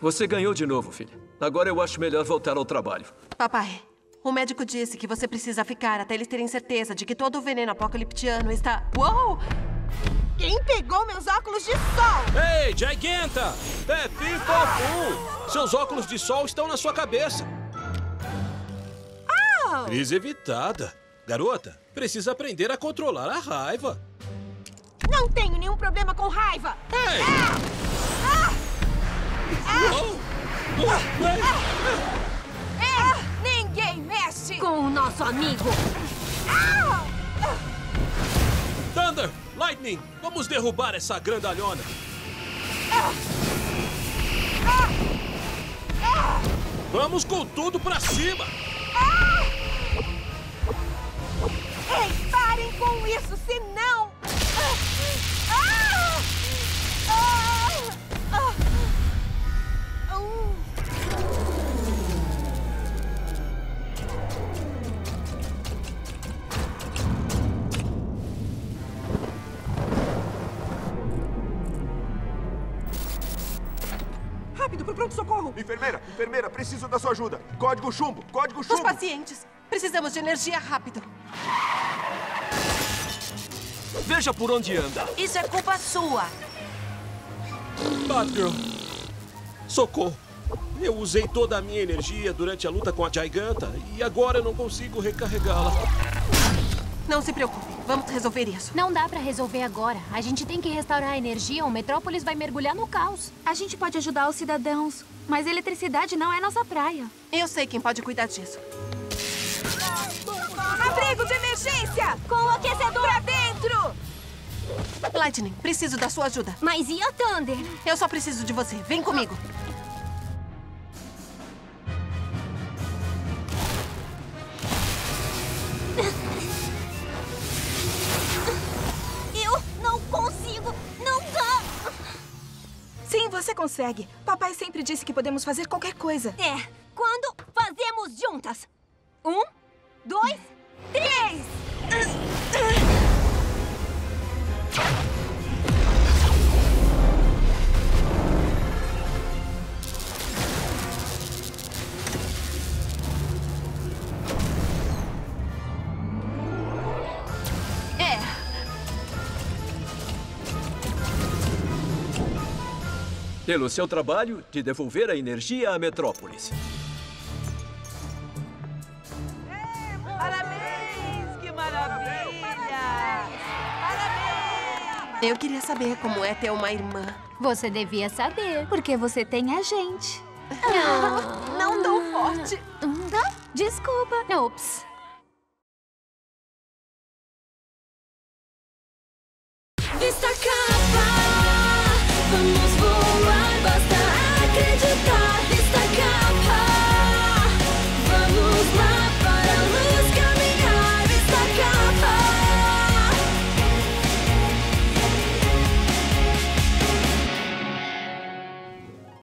Você ganhou de novo, filha. Agora eu acho melhor voltar ao trabalho. Papai, o médico disse que você precisa ficar até eles terem certeza de que todo o veneno apocaliptiano está... Uou! Quem pegou meus óculos de sol? Ei, Giganta! É Pipofu! Seus óculos de sol estão na sua cabeça. Crise evitada. Garota, precisa aprender a controlar a raiva. Não tenho nenhum problema com raiva. Ei! Uou! Ei, ninguém mexe com o nosso amigo. Thunder! Lightning! Vamos derrubar essa grandalhona! Vamos com tudo pra cima! Ei, parem com isso, senão... pro pronto-socorro! Enfermeira, enfermeira, preciso da sua ajuda. Código chumbo, código Os chumbo. pacientes! Precisamos de energia rápido. Veja por onde anda. Isso é culpa sua. Batgirl! Socorro! Eu usei toda a minha energia durante a luta com a Giganta e agora eu não consigo recarregá-la. Não se preocupe, vamos resolver isso. Não dá pra resolver agora. A gente tem que restaurar a energia ou Metrópolis vai mergulhar no caos. A gente pode ajudar os cidadãos, mas eletricidade não é nossa praia. Eu sei quem pode cuidar disso. Abrigo de emergência! Com o aquecedor pra dentro! Lightning, preciso da sua ajuda. Mas e a Thunder? Eu só preciso de você. Vem comigo. Consegue. Papai sempre disse que podemos fazer qualquer coisa. É, quando fazemos juntas. Um, dois, três! pelo seu trabalho de devolver a energia à metrópolis. Parabéns! Que maravilha! Parabéns! Eu queria saber como é ter uma irmã. Você devia saber, porque você tem a gente. Não tão forte. Dá? desculpa. Ops. Vista capa, vamos